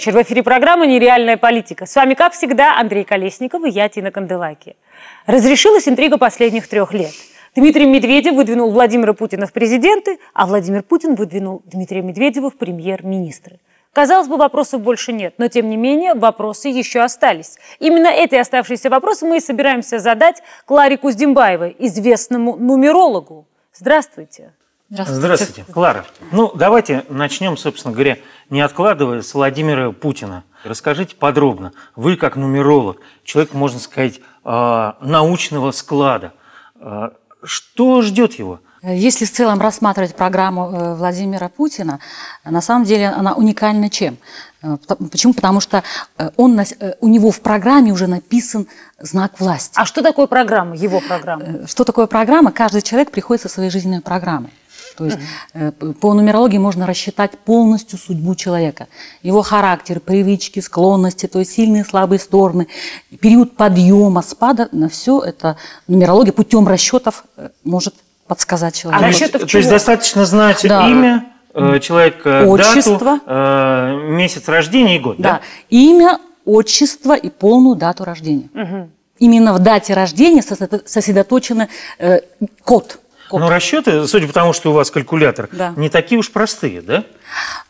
Вечер. В эфире программа «Нереальная политика». С вами, как всегда, Андрей Колесников и я, Тина Канделаки. Разрешилась интрига последних трех лет. Дмитрий Медведев выдвинул Владимира Путина в президенты, а Владимир Путин выдвинул Дмитрия Медведева в премьер-министры. Казалось бы, вопросов больше нет, но тем не менее вопросы еще остались. Именно эти оставшиеся вопросы мы и собираемся задать Кларе Куздимбаевой, известному нумерологу. Здравствуйте. Здравствуйте. Здравствуйте, Клара. Ну, давайте начнем, собственно говоря, не откладывая с Владимира Путина. Расскажите подробно. Вы, как нумеролог, человек, можно сказать, а, научного склада. А, что ждет его? Если в целом рассматривать программу э, Владимира Путина, на самом деле она уникальна чем? Э, почему? Потому что э, он, у него в программе уже написан знак власти. А что такое программа, его программа? Что такое программа? Каждый человек приходит со своей жизненной программой. То есть mm-hmm. по нумерологии можно рассчитать полностью судьбу человека. Его характер, привычки, склонности, то есть сильные и слабые стороны, период подъема, спада, на все это нумерология путем расчетов э, может подсказать человеку. А расчетов То есть достаточно знать да. имя, э, человека, отчество, дату, месяц рождения и год, да? Да, имя, отчество и полную дату рождения. Угу. Именно в дате рождения сосредоточен э, Но расчеты, судя по тому, что у вас калькулятор, да. не такие уж простые, да?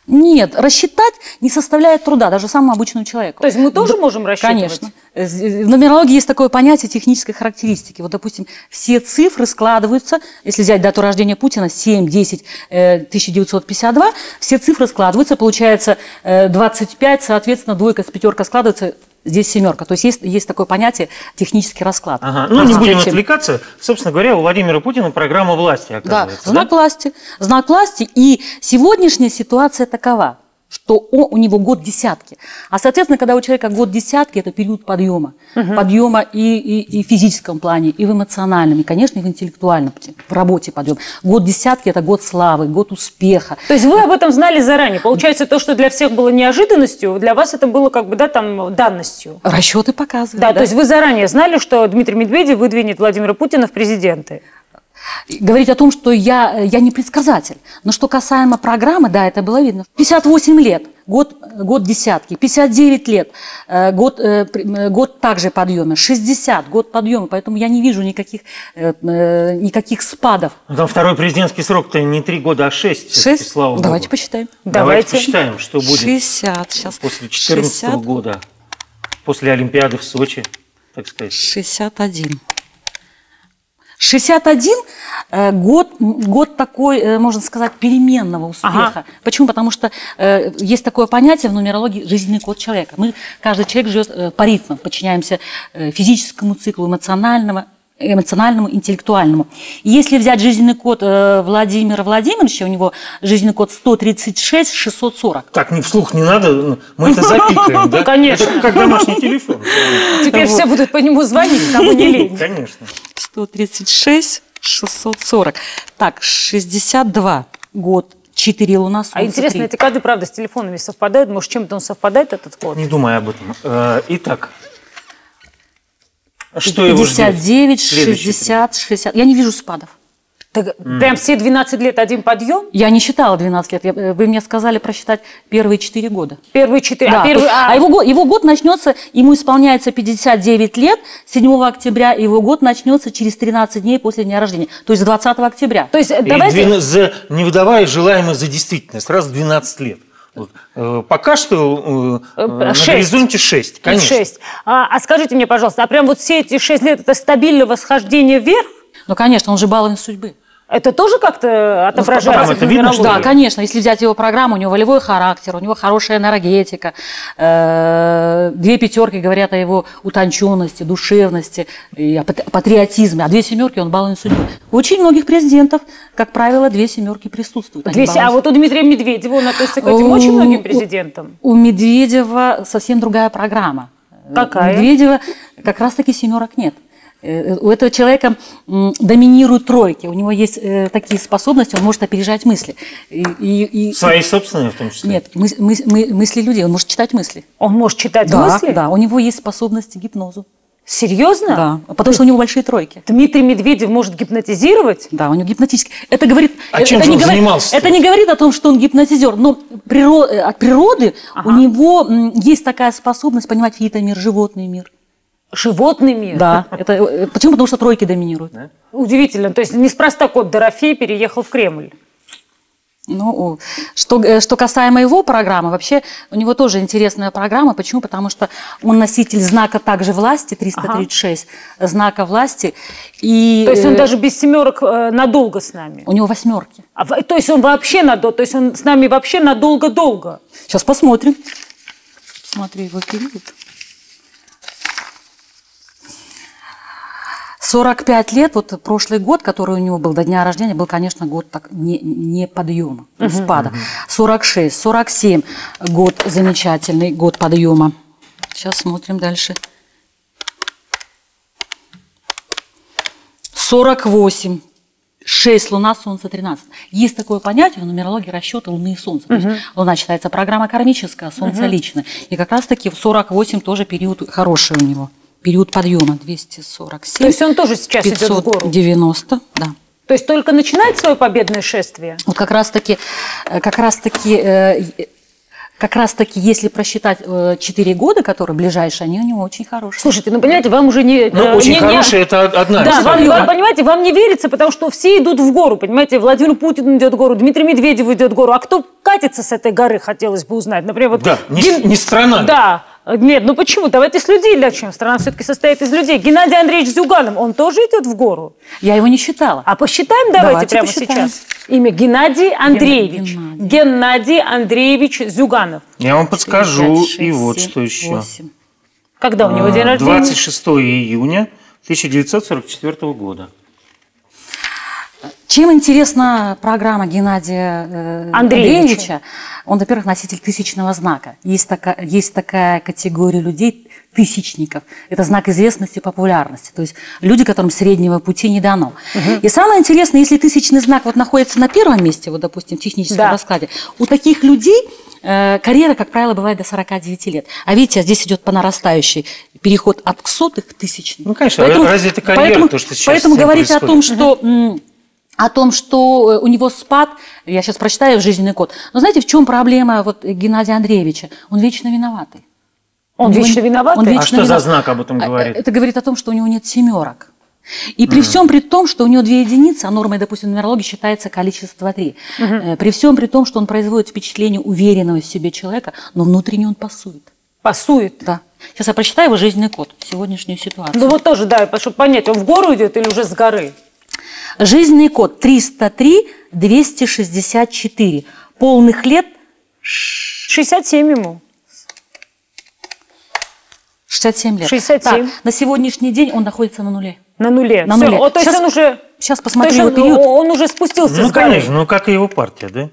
Нет, рассчитать не составляет труда даже самому обычному человеку. То есть мы тоже да, можем рассчитывать? Конечно. В нумерологии есть такое понятие технической характеристики. Вот, допустим, все цифры складываются, если взять дату рождения Путина, 7, 10, 1952, все цифры складываются, получается 25, соответственно, двойка с пятерка складывается, здесь семерка. То есть есть, есть такое понятие технический расклад. Ага. Ну, не будем отвлекаться. Собственно говоря, у Владимира Путина программа власти, оказывается. Да, знак да? власти. Знак власти. И сегодняшняя ситуация такова что он, у него год десятки. А, соответственно, когда у человека год десятки, это период подъема. Угу. Подъема и, и, и в физическом плане, и в эмоциональном, и, конечно, и в интеллектуальном, в работе подъем. Год десятки – это год славы, год успеха. То есть вы об этом знали заранее? Получается, то, что для всех было неожиданностью, для вас это было как бы, да, там, данностью? Расчеты показывают. Да, да, то есть вы заранее знали, что Дмитрий Медведев выдвинет Владимира Путина в президенты? Говорить о том, что я, я не предсказатель. Но что касаемо программы, да, это было видно. 58 лет, год, год десятки, 59 лет, э, год, э, э, год также подъема, 60, год подъема, поэтому я не вижу никаких, никаких спадов. Но там второй президентский срок-то не 3 года, а 6. 6? Слава Давайте Богу. посчитаем. Давайте. Давайте посчитаем, что будет 60, сейчас. после 2014 года, после Олимпиады в Сочи, так сказать. 61. 61 э, год, год такой, э, можно сказать, переменного успеха. Ага. Почему? Потому что э, есть такое понятие в нумерологии жизненный код человека. Мы, каждый человек живет э, по ритмам, подчиняемся физическому циклу, эмоциональному, эмоциональному, интеллектуальному. если взять жизненный код э, Владимира Владимировича, у него жизненный код 136 640. Так, не вслух не надо, мы это запикаем, да? Конечно. Это как домашний телефон. Теперь все будут по нему звонить, кому не лень. Конечно. 136, 640. Так, 62 год. 4 луна, солнце, А интересно, 3. эти коды, правда, с телефонами совпадают? Может, чем-то он совпадает, этот код? Не думай об этом. Э, итак, что 59, 60, 60. Я не вижу спадов. Так, mm. Прям все 12 лет один подъем? Я не считала 12 лет. Э, вы мне сказали просчитать первые 4 года. Первые 4? Да. А, первый, а... а его, его год начнется, ему исполняется 59 лет 7 октября, и его год начнется через 13 дней после дня рождения. То есть 20 октября. То есть, давайте... и за, не выдавая желаемое за действительность, сразу 12 лет. Э, пока что э, на горизонте 6, конечно. 6. А, а скажите мне, пожалуйста, а прям вот все эти 6 лет это стабильное восхождение вверх? Ну, конечно, он же баловень судьбы. Это тоже как-то отображается? Ну, это видно, что да, конечно. Если взять его программу, у него волевой характер, у него хорошая энергетика. Э, две пятерки говорят о его утонченности, душевности, и о патриотизме. А две семерки он баловень судьбы. У очень многих президентов, как правило, две семерки присутствуют. Две, а вот у Дмитрия Медведева он относится к этим у, очень многим президентам. У, у Медведева совсем другая программа. Какая? У Медведева как раз-таки семерок нет. Э, у этого человека доминируют тройки, у него есть э, такие способности, он может опережать мысли. И, и, и... Свои собственные в том числе? Нет, мы, мы, мы, мысли людей, он может читать мысли. Он может читать да, мысли? Да, у него есть способности к гипнозу. Серьезно? Да, потому что у него большие тройки. Дмитрий Медведев может гипнотизировать? Да, у него гипнотический. Это говорит. А чем это же не он говорит- занимался-то? Это не говорит о том, что он гипнотизер, но приро- э, от природы у него есть такая способность понимать животный мир. Животный мир? Да. Это, э, почему? Потому что тройки доминируют. Удивительно. То есть неспроста кот Дорофей переехал в Кремль. Ну, что, э, что касаемо его программы, вообще у него тоже интересная программа. Почему? Потому что он носитель знака также власти, 336, знака власти. И, То есть он э, даже без семерок э, надолго с нами. У него восьмерки. А то есть он вообще надолго, то есть он с нами вообще надолго-долго. Сейчас посмотрим. Смотри его период. 45 лет, вот прошлый год, который у него был до дня рождения, был, конечно, год так не, не подъема, есть спада. 46, 47 год замечательный, год подъема. Сейчас смотрим дальше. 48. 6 Луна, Солнце 13. Есть такое понятие в нумерологии расчета Луны и Солнца. То есть Луна считается программа кармическая, а Солнце личное. И как раз-таки в 48 тоже период хороший у него. Период подъема 247. То есть он тоже сейчас идет в гору. 590, да. То есть только начинает свое победное шествие. Вот как раз-таки, э, как раз-таки, э, как раз-таки, если просчитать 4 года, которые ближайшие, они у него очень хорошие. Слушайте, ну понимаете, вам уже не... Ну, э, очень не- не- хорошая, это одна Да, вам, история. вам, понимаете, вам не верится, потому что все идут в гору, понимаете, Владимир Путин идет в гору, Дмитрий Медведев идет в гору, а кто катится с этой горы, хотелось бы узнать. Например, вот... Да, не, Ген- не страна. Да. Нет, ну почему? Давайте с людей начнем. Страна все-таки состоит из людей. Геннадий Андреевич Зюганов, он тоже идет в гору. Я его не считала. А посчитаем давайте, Давайте прямо посчитаем. сейчас. Имя Геннадий Андреевич. Геннадий. Геннадий Андреевич Зюганов. Я вам подскажу, 5, 6, и вот 7, что еще. 8. Когда у него А, день рождения? 26 июня 1944 года. Чем интересна программа Геннадия э, Андреевича. Он, во-первых, носитель тысячного знака. Есть такая, есть такая категория людей, тысячников. Это знак известности, популярности. То есть люди, которым среднего пути не дано. И самое интересное, если тысячный знак вот находится на первом месте, вот, допустим, в техническом Да. раскладе, у таких людей э, карьера, как правило, бывает до 49 лет. А видите, здесь идет по нарастающей переход от сотых к тысячным. Ну, конечно, разве это карьера, поэтому, то, что сейчас Поэтому говорить о том, происходит? что о том, что э, у него спад, я сейчас прочитаю жизненный код. Но знаете, в чем проблема вот Геннадия Андреевича? Он вечно виноватый. Он вечно виноватый? он А вечно что за виноват. знак об этом А, говорит? Это говорит о том, что у него нет семерок. И при всем при том, что у него две единицы, а нормой, допустим, нумерологии считается количество три. Э, При всем при том, что он производит впечатление уверенного в себе человека, но внутренне он пасует. Пасует. Да. Сейчас я прочитаю его жизненный код, сегодняшнюю ситуацию. Ну вот тоже, да, чтобы понять, он в гору идет или уже с горы? Жизненный код 303 264. Полных лет 67 ему. 67 лет. 67. Так, на сегодняшний день он находится на нуле. На нуле. На Всё, нуле. о, то есть Сейчас- он уже... Сейчас то посмотрю есть его он, период. он уже спустился Ну, с горы. конечно, ну как и его партия, да?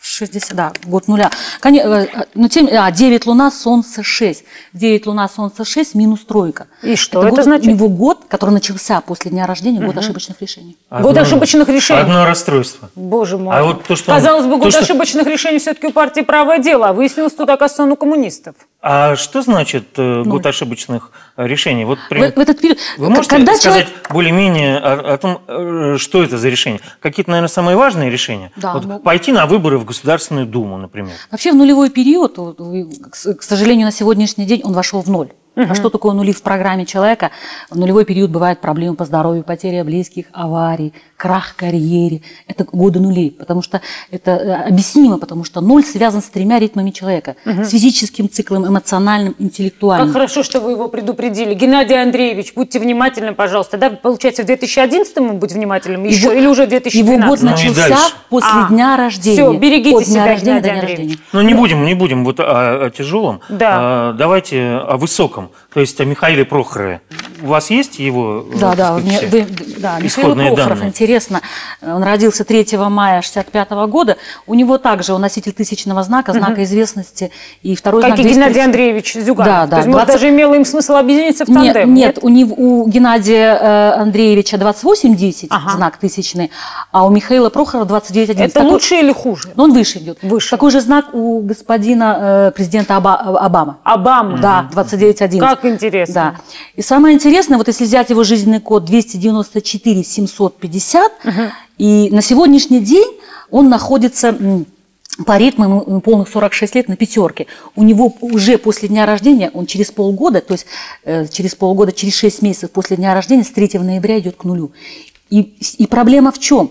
60, да, год нуля. Э, э, но тем, а, 9 луна, солнце 6. 9 луна, солнце 6, минус тройка. И что это год- значит? У него год, который начался после дня рождения, год ошибочных решений. Год ошибочных решений. Одно расстройство. Боже мой. А вот то, что он- Казалось бы, то, год что- ошибочных решений все-таки у партии правое дело, а выяснилось тут, оказывается, он у коммунистов. А что значит э, год ошибочных э, решений? Вот при- В, в этот период, Вы можете когда сказать человек... более-менее о, о том, э, что это за решения? Какие-то, наверное, самые важные решения? Да, Вот ну- Пойти на выборы в Государственную Думу, например. Вообще в нулевой период, к сожалению, на сегодняшний день он вошел в ноль. А что такое нули в программе человека? В нулевой период бывают проблемы по здоровью, потеря близких, аварии, крах в карьере. Это годы нулей, потому что это э, объяснимо, потому что ноль связан с тремя ритмами человека. С физическим циклом, эмоциональным, интеллектуальным. Как хорошо, что вы его предупредили. Геннадий Андреевич, будьте внимательны, пожалуйста. Да, получается, в 2011 м быть внимательным еще, Его- или уже в Его 2012? год Ну начался дальше. после А, дня рождения. всё, берегите От дня себя, рождения Геннадий дня Андреевич. рождения. Но не будем, не будем вот о, о тяжелом. Да. А, давайте о высоком, то есть о Михаиле Прохорове. У вас есть его э, Да, да, мне- вы- да, Михаил Прохоров, данные? интересно, он родился 3 мая 65 года, у него также он носитель тысячного знака, знака известности, и второй Как знак и Геннадий 230. Андреевич Зюганов. Да, То да, есть, может, 20 даже имело им смысл объединиться в Нет, тандем? нет, у, него, у Геннадия э, Андреевича 2810, Ага. знак тысячный, а у Михаила Прохорова 2911. Это Такой- лучше или хуже? Но он выше идет. Выше. Такой же знак у господина э, президента Оба- Обама. Обама. Да, 29.11. Как интересно. Да. И самое интересное, интересное, вот если взять его жизненный код 294 750, и на сегодняшний день он находится по ритму ему полных 46 лет на пятерке. У него уже после дня рождения, он через полгода, то есть э, через полгода, через 6 месяцев после дня рождения, с 3 ноября идет к нулю. И, и проблема в чем?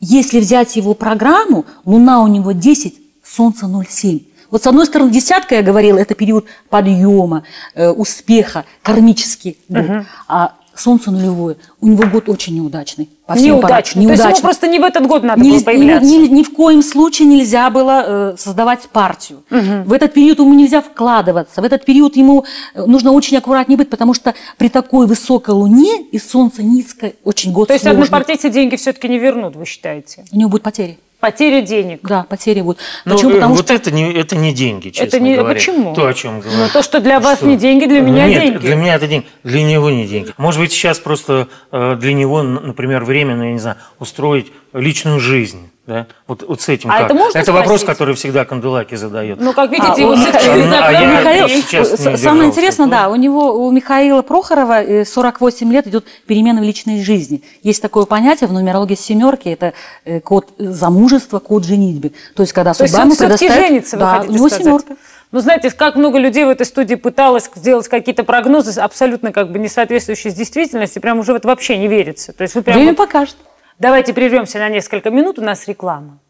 Если взять его программу, Луна у него 10, Солнце 0,7. Вот с одной стороны, десятка, я говорила, это период подъема, э, успеха, кармический год. А Солнце нулевое, у него год очень неудачный. по всем Неудачно. параметрам. То есть ему просто не в этот год надо было Нельзя- появляться. ни, ни- ни в коем случае нельзя было э, создавать партию. В этот период ему нельзя вкладываться. В этот период ему э, нужно очень аккуратнее быть, потому что при такой высокой луне и солнце низкое, очень год То есть сложный. однопартийцы деньги все-таки не вернут, вы считаете? У него будут потери. Потеря денег. Да, потери будут. Ну, Почему? э, Потому вот что это, не, это не деньги, честно Это не- говоря. почему? То, о чем говорю. Ну, то, что для вас Что? не деньги, для меня Нет, деньги. для меня это деньги, для него не деньги. Может быть, сейчас просто э, для него, например, временно, я не знаю, устроить личную жизнь. Да? Вот, вот с этим А как? это можно вопрос, спросить? который всегда Канделаки задает. Ну, как видите, А, его А Михаил- сейчас не С- Самое интересное, Ну. да, у него, у Михаила Прохорова э, 48 лет идет перемена в личной жизни. Есть такое понятие в нумерологии семерки, это э, код замужества, код женитьбы. То есть, когда То есть судьба он ему все-таки предоставит... женится, вы да, хотите у него сказать? семерка. Ну, знаете, как много людей в этой студии пыталось сделать какие-то прогнозы, абсолютно как бы не соответствующие с действительностью, прям уже в это вообще не верится. То есть вы прям Время вот- покажет. Давайте прервемся на несколько минут, у нас реклама.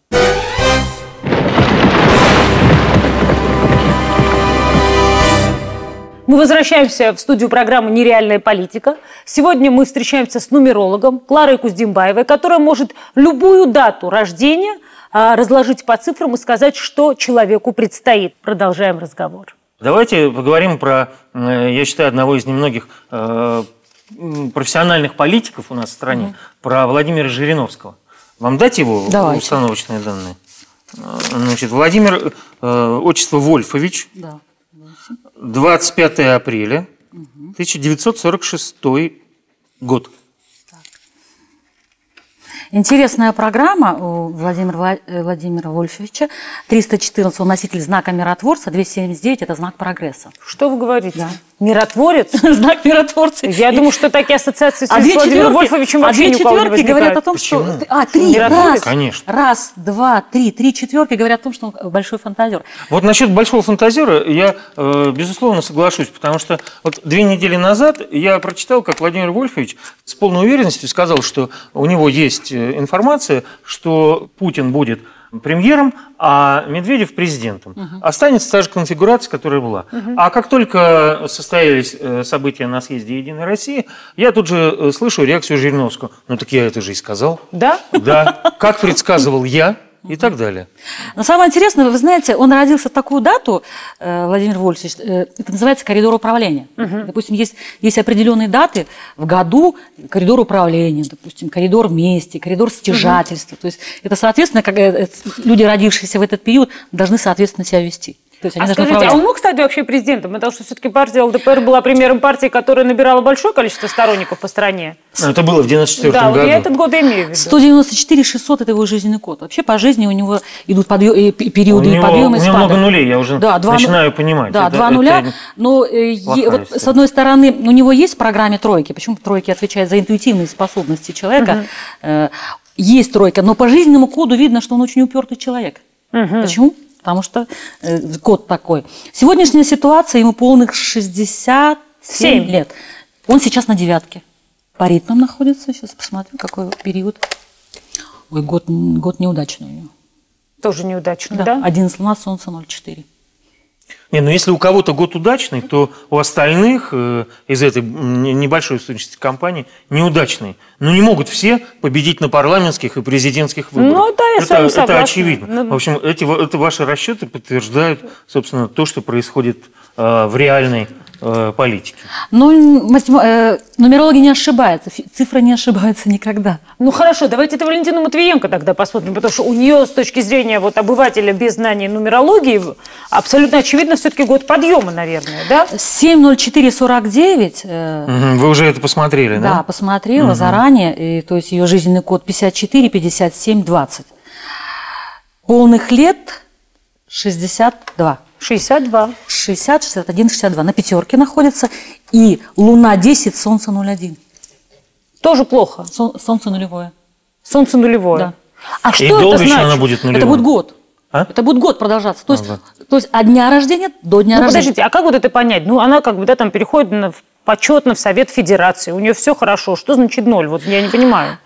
Мы возвращаемся в студию программы «Нереальная политика». Сегодня мы встречаемся с нумерологом Кларой Куздимбаевой, которая может любую дату рождения а, разложить по цифрам и сказать, что человеку предстоит. Продолжаем разговор. Давайте поговорим про, я считаю, одного из немногих э, профессиональных политиков у нас в стране, про Владимира Жириновского. Вам дать его Давайте. установочные данные? Э, Значит, Владимир, э, отчество Вольфович, Да. 25 апреля 1946 год. Интересная программа у Владимира, Вла- э, Владимира Вольфовича. 314 он носитель знака миротворца, 279 это знак прогресса. Что вы говорите? Да. Миротворец? Знак миротворца. Я думаю, что такие ассоциации А с две Владимиром Вольфовичем а вообще две кого не четверки говорят о том, Почему? что... А, три, Миротворец? раз. Конечно. Раз, два, три. Три четверки говорят о том, что он большой фантазер. Вот насчет большого фантазера я, э, безусловно, соглашусь, потому что вот две недели назад я прочитал, как Владимир Вольфович с полной уверенностью сказал, что у него есть э, информация, что Путин будет премьером, а Медведев президентом. Останется та же конфигурация, которая была. А как только состоялись э, события на съезде Единой России, я тут же э, слышу реакцию Жириновского. Ну так я это же и сказал. Да? Да, как предсказывал я и так далее. Но самое интересное, вы знаете, он родился в такую дату, э, Владимир Вольфович, э, это называется коридор управления. Допустим, есть, есть определенные даты в году, коридор управления, допустим, коридор вместе, коридор стяжательства. То есть это, соответственно, как, э, люди, родившиеся в этот период, должны, соответственно, себя вести. То есть они А должны скажите, а он мог стать вообще президентом? Потому что все-таки партия ЛДПР была примером партии, которая набирала большое количество сторонников по стране. Ну, Это было в 94 Да, году. я этот год имею в виду. 194 600 это его жизненный код. Вообще по жизни у него идут подъё- э, пе- периоды У и него- подъемы и у него много нулей, я уже два начинаю понимать. Да, Это- два это нуля. Но э, вот, с одной стороны, у него есть в программе тройки. Почему тройки отвечают за интуитивные способности человека? Э, Есть тройка, но по жизненному коду видно, что он очень упертый человек. Почему? Потому что э, код такой. Сегодняшняя ситуация, ему полных 67 Семь. лет. Он сейчас на девятке. По ритмам находится. Сейчас посмотрю, какой период. Ой, год, год неудачный у него. Тоже неудачно, Да, да? 11 луна, солнце 0,4. Не, ну если у кого-то год удачный, то у остальных э, из этой небольшой сущности компании неудачный. Но не могут все победить на парламентских и президентских выборах. Ну да, я с это, вами это согласна. очевидно. Ну- В общем, эти, это ваши расчеты подтверждают, собственно, то, что происходит э, в реальной э, политике. Но матем- э, нумерологи не ошибаются, цифры не ошибаются никогда. Ну хорошо, давайте это Валентину Матвиенко тогда посмотрим, потому что у нее с точки зрения вот обывателя без знания нумерологии абсолютно очевидно все-таки год подъема, наверное, да? 70449, э, Вы уже это посмотрели, да, да? посмотрела заранее, и, то есть ее жизненный код 54 57 20. Полных лет 62. 62. 60, 61, 62. На пятерке находится. И Луна 10, Солнце 0,1. Тоже плохо. Сол- Солнце нулевое. Солнце нулевое. Да. А И что долго это еще значит? она будет нулевой? Это будет год. А? Это будет год продолжаться. То есть, Ага. то есть от дня рождения до дня Ну, рождения. подождите, а как вот это понять? Ну, она как бы, да, там переходит на, почетно в Совет Федерации, у нее все хорошо. Что значит ноль? Вот я не понимаю.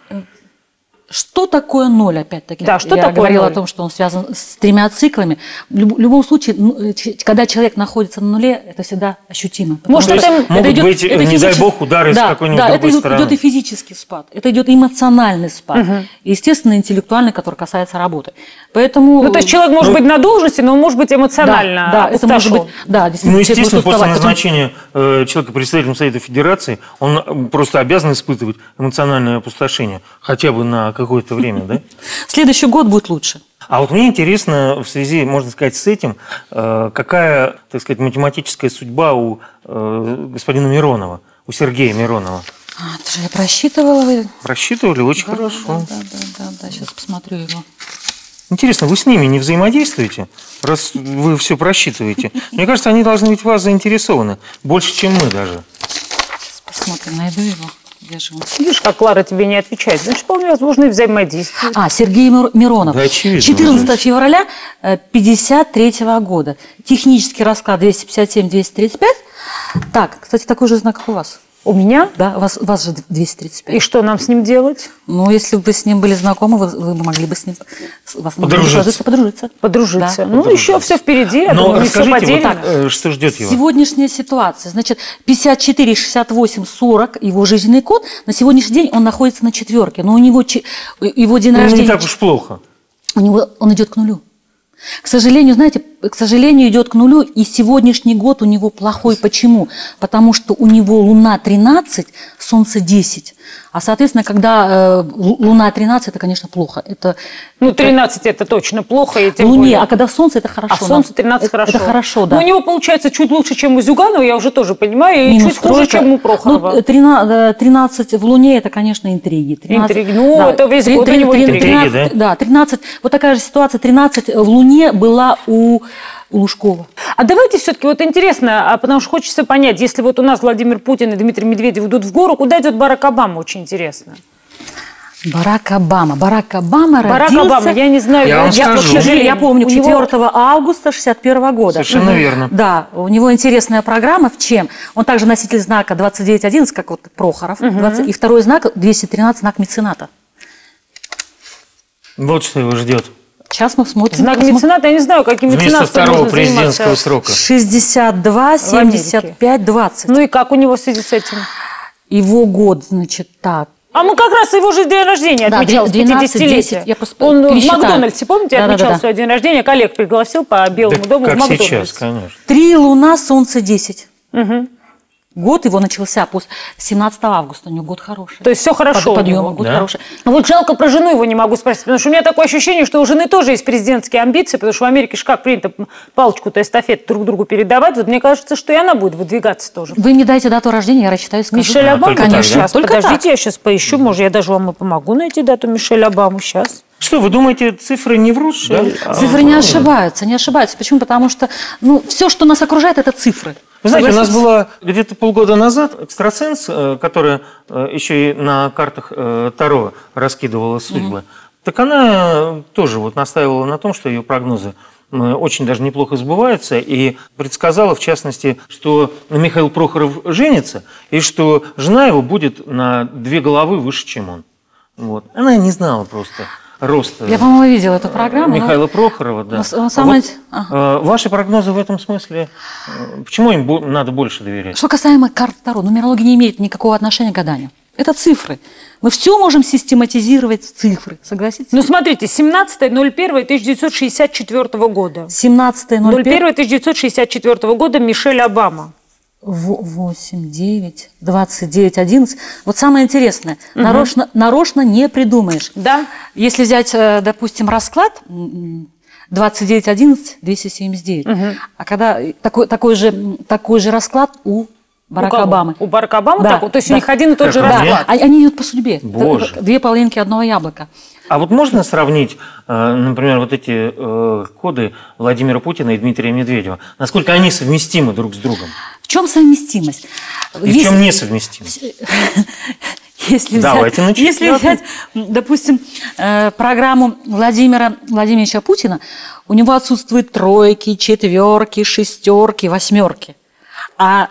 Что такое ноль, опять-таки? Да, что Я такое говорила ноль? о том, что он связан с тремя циклами. В люб- любом случае, ну, э, когда человек находится на нуле, это всегда ощутимо. потому Может, это могут быть, не дай бог, удары с да, какой-нибудь да, другой это идет, стороны. идет и физический спад, это идет эмоциональный спад, и, естественно, интеллектуальный, который касается работы. Поэтому... Ну, то есть человек может быть на должности, но он может быть да, эмоционально да, это может быть, да, действительно, Ну, естественно, после уставать, потому- назначения э, человека председателем Совета Федерации, он э, просто обязан испытывать эмоциональное опустошение, хотя бы на какое-то время, да? Следующий год будет лучше. А вот мне интересно в связи, можно сказать, с этим, э, какая, так сказать, математическая судьба у э, господина Миронова, у Сергея Миронова. А, я просчитывала. вы- Просчитывали очень Да, хорошо. Да, да, да, да, да, сейчас посмотрю его. Интересно, вы с ними не взаимодействуете, раз вы все просчитываете? Мне кажется, они должны быть в вас заинтересованы, больше, чем мы даже. Сейчас посмотрим, найду его. Он? Видишь, как Клара тебе не отвечает. Значит, вполне возможно и взаимодействие. А, Сергей Мир- Миронов. Да, очевидно 14 уже. февраля 1953 года. Технический расклад 257-235. Так, кстати, такой же знак, как у вас. У меня? Да, у вас, у вас же 235. И что нам с ним делать? Ну, если бы вы с ним были знакомы, вы, вы могли бы с ним вас Подружиться. сложиться, подружиться. Подружиться. Да. ну, еще все впереди. Я Но думаю, не все расскажите, вот, потеряно. э, что ждет его? Сегодняшняя ситуация. Значит, 54, 68, 40, его жизненный код. На сегодняшний день он находится на четверке. Но у него его день Ну, рождения... не так уж плохо. у него он идет к нулю. К сожалению, знаете, к сожалению, идет к нулю, и сегодняшний год у него плохой. Почему? Потому что у него Луна 13, Солнце 10. А, соответственно, когда э, Лу- Луна 13, это, конечно, плохо. Это Ну, 13 это точно плохо. И в тем Луне, более- а когда Солнце, это хорошо. А Солнце нам. 13 это, хорошо. Это хорошо, да. Но у него получается чуть лучше, чем у Зюганова, я уже тоже понимаю, и Минус чуть хуже, тройка. чем у Прохорова. Ну, 13, 13 в Луне это, конечно, интриги. 13, Интриги. Ну, это весь три- год у три- него три- интриги. 13, Интриги, да, 13. Вот такая же ситуация. 13 в Луне была у, у Лужкова. А давайте все-таки, вот интересно, а потому что хочется понять, если вот у нас Владимир Путин и Дмитрий Медведев идут в гору, куда идет Барак Обама, очень интересно. Барак Обама. Барак Обама Барак родился... Обама, я не знаю, Я вам скажу. Я помню, у него- 4 августа 61 года. Совершенно верно. Да, у него интересная программа. В чем? Он также носитель знака 2911, как вот Прохоров. 20 и второй знак 213, знак мецената. Вот что его ждет. Сейчас мы смотрим. Знак посмотрим. мецената, я не знаю, каким Вместо меценатством второго можно президентского заниматься. срока. 62, Америке. 75, 20. Ну и как у него в связи с этим? Его год, значит, так. А мы как раз его же день рождения Да, отмечал, 12, 50-летие. 10, я просто Он в пересчитаю. Макдональдсе, помните, Да-да-да-да. отмечал свой день рождения, коллег пригласил по Белому Да дому в как Макдональдс. сейчас, конечно. Три луна, солнце 10. Год его начался после 17 августа. У него год хороший. То есть все хорошо Под- подъем, него. год Да? хороший. А Вот жалко про жену его не могу спросить, потому что у меня такое ощущение, что у жены тоже есть президентские амбиции, потому что в Америке ж как принято палочку-то эстафет друг другу передавать. Вот мне кажется, что и она будет выдвигаться тоже. Вы мне дайте дату рождения, я рассчитаю скажу. Мишель А, Обама? так, Конечно, да? Сейчас, только подождите, так. я сейчас поищу, может, я даже вам и помогу найти дату Мишель Обаму сейчас. Что, вы думаете, цифры не врут, да? А, Цифры не ошибаются, не ошибаются. Почему? Потому что ну, все, что нас окружает, это цифры. Вы знаете, у нас была где-то полгода назад экстрасенс, э, которая э, еще и на картах э, Таро раскидывала судьбы. Так она тоже вот настаивала на том, что ее прогнозы очень даже неплохо сбываются, и предсказала, в частности, что Михаил Прохоров женится, и что жена его будет на две головы выше, чем он. Вот. Она не знала просто роста Я, по-моему, видела эту программу. но- Михаила Прохорова, да. А самое- вот, а. э, ваши прогнозы в этом смысле, э, почему им надо больше доверять? Что касаемо карт Таро, нумерология не имеет никакого отношения к гаданию. Это цифры. Мы все можем систематизировать в цифры. Согласитесь? Ну, смотрите, 17.01.1964 года. 17.01. 01.1964 года Мишель Обама. 8, 9, 29, 11. Вот самое интересное. Нарочно, нарочно не придумаешь. Да? Если взять, э, допустим, расклад, м, 29, 11, 279. А когда такой, такой, же, такой же расклад у Барака У кого? Обамы. У Барака Обамы Да, так вот? То есть у да. них один и тот же Как у меня? расклад. Они, они идут по судьбе. Боже. Две половинки одного яблока. А вот можно сравнить, э, например, вот эти э, коды Владимира Путина и Дмитрия Медведева? Насколько они совместимы друг с другом? В чем совместимость? И в чем несовместимость? Если Давайте взять, если взять, допустим, э, программу Владимира Владимировича Путина, у него отсутствуют тройки, четверки, шестерки, восьмерки. А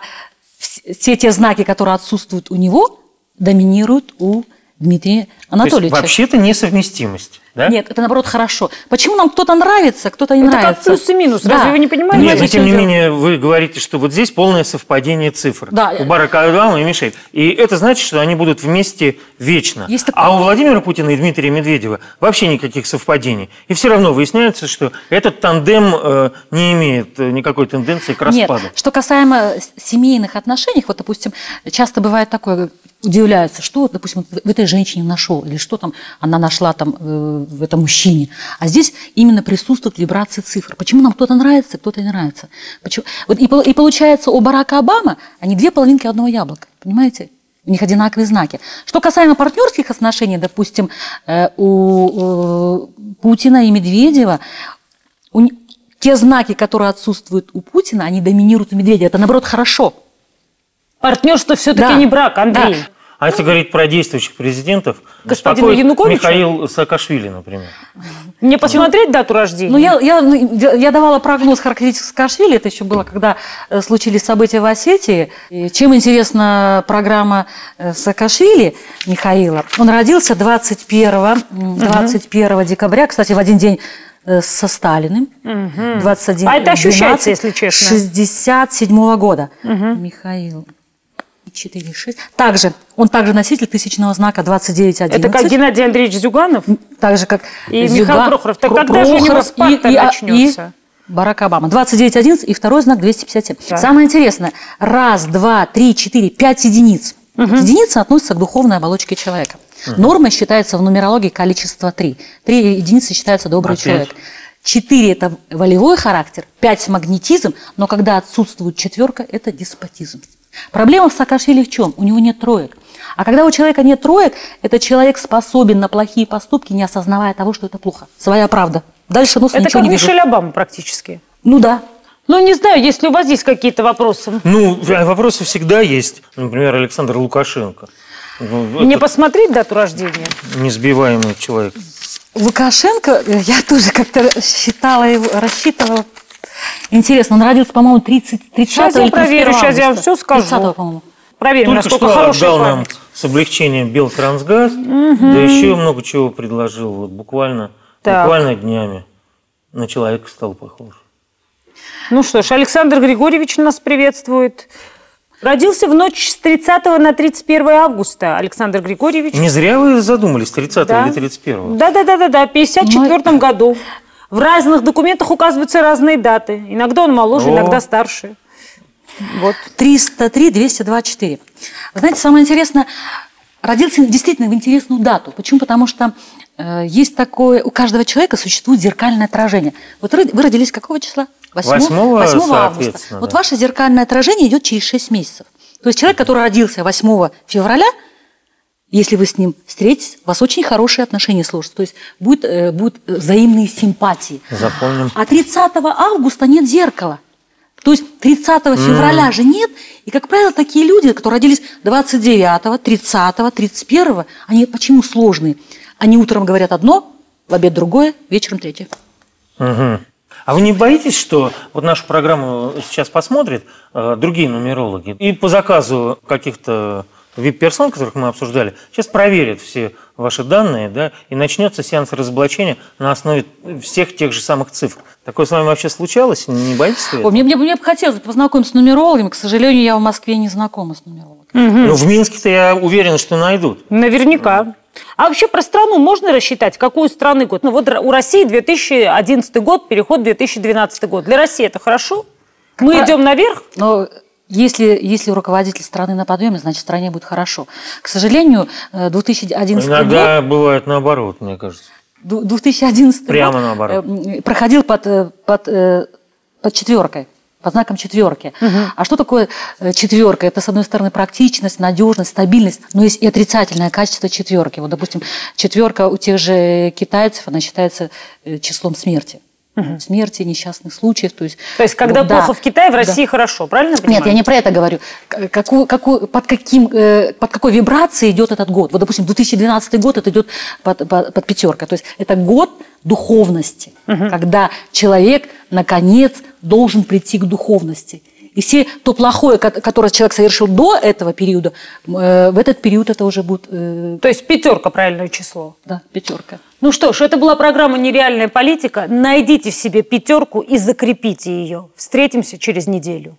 все те знаки, которые отсутствуют у него, доминируют у Дмитрия Анатольевича. вообще-то несовместимость. Да? Нет, это наоборот хорошо. Почему нам кто-то нравится, кто-то не это нравится? Это как плюс и минус. Да. Разве вы не понимаете? Нет, но тем не менее вы говорите, что вот здесь полное совпадение цифр. Да. У Барака Обамы и Мишель. И это значит, что они будут вместе вечно. Есть такое... А у Владимира Путина и Дмитрия Медведева вообще никаких совпадений. И все равно выясняется, что этот тандем э, не имеет э, никакой тенденции к распаду. Нет, что касаемо семейных отношений, вот, допустим, часто бывает такое, удивляются, что, допустим, в этой женщине нашел, или что там она нашла там э, в этом мужчине. А здесь именно присутствует вибрация цифр. Почему нам кто-то нравится, кто-то не нравится. Почему? Вот и, и получается, у Барака Обамы они две половинки одного яблока, понимаете? У них одинаковые знаки. Что касаемо партнерских отношений, допустим, э, у Путина и Медведева, у, те знаки, которые отсутствуют у Путина, они доминируют у Медведева. Это, наоборот, хорошо. Партнерство все-таки да. не брак, Андрей. Да. А если говорить про действующих президентов, господина Януковича? Михаил Саакашвили, например. Мне посмотреть дату рождения? Ну, я, я, я давала прогноз характеристик Саакашвили, это еще было, когда э, случились события в Осетии. И чем интересна программа э, Саакашвили Михаила? Он родился 21, 21 угу. декабря, кстати, в один день э, со Сталиным. Угу. 21, а это ощущается, 12, если честно. 67 -го года. Угу. Михаил 4, 6. Также, он также носитель тысячного знака 2911. Это как Геннадий Андреевич Зюганов? Так же, как И Зюга... Михаил Прохоров. Так когда же у него спад и, и, начнется? И Барак Обама. 2911 и второй знак 257. Так. Самое интересное. Раз, два, три, четыре, пять единиц. Угу. Единица относится к духовной оболочке человека. Угу. Нормой считается в нумерологии количество три. Три единицы считается добрый Опять. человек. Четыре – это волевой характер, пять – магнетизм, но когда отсутствует четверка – это деспотизм. Проблема в Саакашвили в чем? У него нет троек. А когда у человека нет троек, этот человек способен на плохие поступки, не осознавая того, что это плохо. Своя правда. Дальше носа это ничего не. Это как Мишель Обама практически. Ну да. Ну, не знаю, если у вас есть какие-то вопросы. Ну, вопросы всегда есть. Например, Александр Лукашенко. Ну, Мне посмотреть дату рождения? Несбиваемый человек. Лукашенко, я тоже как-то считала его, рассчитывала Интересно, он родился, по-моему, 30, 30 Сейчас я проверю, сейчас я все скажу. 30 по-моему. Проверим, Только насколько что хороший отдал нам с облегчением Белтрансгаз, угу. да еще много чего предложил. Вот буквально, буквально днями на человека стал похож. Ну что ж, Александр Григорьевич нас приветствует. Родился в ночь с 30 на 31 августа Александр Григорьевич. Не зря вы задумались, 30 да. или 31? Да-да-да, в 54 Но... году. В разных документах указываются разные даты. Иногда он моложе, О. иногда старше. Вот. 303, 224. знаете, самое интересное, родился действительно в интересную дату. Почему? Потому что э, есть такое, у каждого человека существует зеркальное отражение. Вот вы родились какого числа? 8, 8, 8 августа. Да. Вот ваше зеркальное отражение идет через 6 месяцев. То есть человек, который родился 8 февраля, если вы с ним встретитесь, у вас очень хорошие отношения сложатся. То есть будут, э, будут взаимные симпатии. Запомним. А 30 августа нет зеркала. То есть 30 февраля mm. же нет. И, как правило, такие люди, которые родились 29, 30, 31, они почему сложные? Они утром говорят одно, в обед другое, вечером третье. Угу. А вы не боитесь, что вот нашу программу сейчас посмотрят э, другие нумерологи и по заказу каких-то вип-персон, которых мы обсуждали, сейчас проверят все ваши данные, да, и начнется сеанс разоблачения на основе всех тех же самых цифр. Такое с вами вообще случалось? Не боитесь ли? Мне, мне, мне бы хотелось познакомиться с нумерологами. К сожалению, я в Москве не знакома с нумерологами. Угу. Ну, в Минске-то я уверен, что найдут. Наверняка. А вообще про страну можно рассчитать, какую страны год? Ну вот у России 2011 год, переход 2012 год. Для России это хорошо? Мы про... идем наверх? Но если, если руководитель страны на подъеме, значит, стране будет хорошо. К сожалению, 2011 Иногда год... Иногда бывает наоборот, мне кажется. 2011 Прямо год наоборот. Э, проходил под, э, под, э, под четверкой. по знакам четверки. А что такое э, четверка? Это, с одной стороны, практичность, надежность, стабильность, но есть и отрицательное качество четверки. Вот, допустим, четверка у тех же китайцев, она считается э, числом смерти. Смерти, несчастных случаев. То есть, То есть, когда да, плохо в Китае, в да. России хорошо, правильно понимаю? Нет, я не про это говорю. Какую, какую, под, каким, э, под какой вибрацией идет этот год? Вот, допустим, 2012 год это идет под, под, под пятерка. То есть это год духовности, когда человек, наконец, должен прийти к духовности. И все то плохое, ко- которое человек совершил до этого периода, э, в этот период это уже будет э, То есть пятерка правильное число. да, пятерка. Ну что ж, это была программа «Нереальная политика». Найдите в себе пятерку и закрепите ее. Встретимся через неделю.